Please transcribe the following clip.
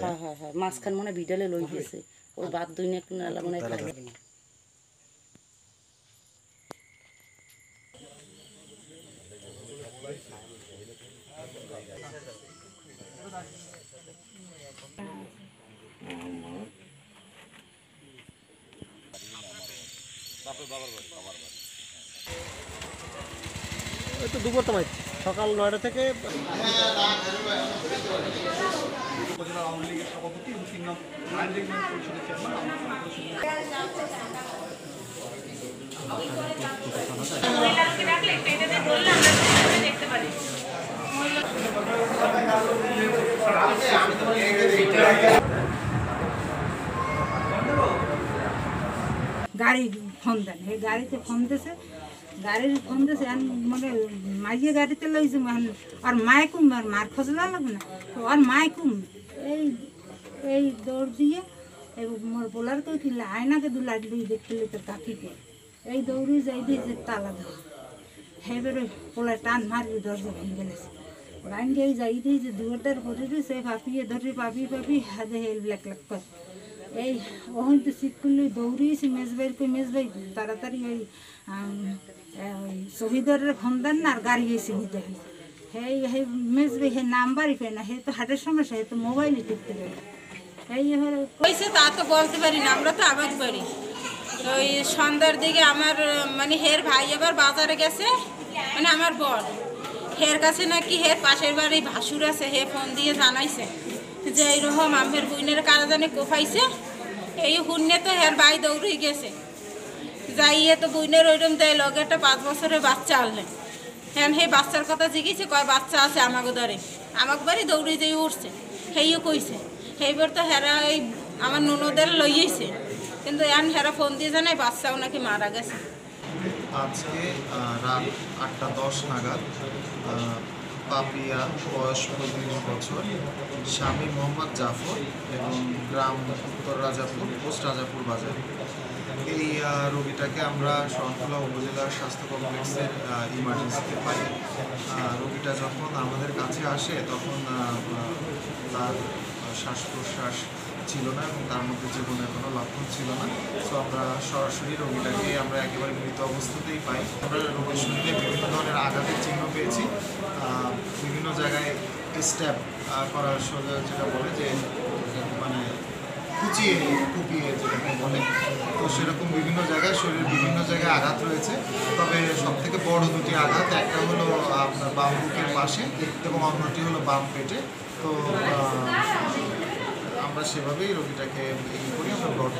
হ্যাঁ হ্যাঁ হ্যাঁ মাঝখান মনে বিডালে লই গেছে। ওর বাদ দুই না একটু নালা মনে হয় তো দুপুর সময় সকাল নয়টা থেকে উপজেলা আওয়ামী লীগের সভাপতি পরিষদের চেয়ারম্যান আমরা মহিলাকে রাখলে পেটেতে ধরলে আমরা ভিতরে দেখতে পারি গাড়ি ফোন দেন। এই গাড়িতে ফোন দিছে, গাড়ির ফোন আর মানে মাইয়ে গাড়িতে লইছে মানে আর মাইকুম আর মার খোঁজলা লাগবে না। তো আর মাইকুম এই এই দৌড় দিয়ে, এই মোর বোলার কই কিনলে আয়নাকে দু লাডলি দেখলে তোর কাকিকে এই দৌড়ি যাই দিয়ে যে তালা দেওয়া। হেবেরে পোলা টান মারি দরজা ভেঙে গেলেছে দিয়ে যাই দিয়ে যে দুয়ারটার করে দিয়েছে পাপিয়ে ধরে পাপি পাপি হাতে হেল ব্ল্যাক ব্ল্যাক করে। এই, ওখান তো শীত করলে দৌড়িয়েছি মেজবাইর কই মেজবাই তাড়াতাড়ি ওই ওই ফোন দেন না, আর গাড়ি এসে নিতে হয় হেই হে মেজবাই হে, নাম্বারই পাই না, হে তো হাটের সমস্যা, হে তো মোবাইলে টিপতে পারে। এই হয়েছে তা তো বলতে পারি না, আমরা তো আবাদ পারি ওই সন্ধ্যার দিকে আমার মানে হের ভাই আবার বাজারে গেছে মানে আমার বর। হের কাছে নাকি হের পাশের বাড়ি ভাসুর আছে, হে ফোন দিয়ে জানাইছে। যে এইরকম আমের বুইনের কারা জানে কোফাইছে এই হুন্নে তো হের বাই দৌড়ে গেছে। যাইয়ে তো বুইনের ওইরকম দেয়, লগে একটা পাঁচ বছরের বাচ্চা আনলেন। হ্যাঁ সেই বাচ্চার কথা জিজ্ঞেসে কয় বাচ্চা আছে আমাকে ধরে আমাকে বাড়ি দৌড়ে যেয়ে উঠছে সেইও কইছে। সেইবার তো হেরা এই আমার ননদের লইয়েছে। কিন্তু এখন হেরা ফোন দিয়ে জানাই বাচ্চাও নাকি মারা গেছে। আজকে রাত আটটা দশ নাগাদ পাপিয়া বয়স পঁয়ত্রিশ বছর, স্বামী মোহাম্মদ জাফর এবং গ্রাম উত্তর রাজাপুর পোস্ট রাজাপুর বাজার। এই রোগীটাকে আমরা শরণখোলা উপজেলা স্বাস্থ্য কমপ্লেক্সের ইমার্জেন্সিতে পাই। রোগীটা যখন আমাদের কাছে আসে, তখন তার শ্বাস প্রশ্বাস ছিল না এবং তার মধ্যে জীবনের কোনো লক্ষণ ছিল না। সো আমরা সরাসরি রোগীটাকে আমরা একেবারে মৃত অবস্থাতেই পাই। আমরা রোগীর শরীরে বিভিন্ন ধরনের আঘাতের চিহ্ন পেয়েছি। বিভিন্ন জায়গায় স্ট্যাপ করার সোজা যেটা বলে যে মানে কুচিয়ে, কুপিয়ে যেটাকে বলে। তো সেরকম বিভিন্ন জায়গায় শরীরের বিভিন্ন জায়গায় আঘাত রয়েছে। তবে সব থেকে বড় দুটি আঘাত, একটা হলো আপনার বাম বুকের পাশে এবং অন্যটি হলো বাম পেটে। তো আমরা সেভাবেই রোগীটাকে ই করি, আমরা ব্লড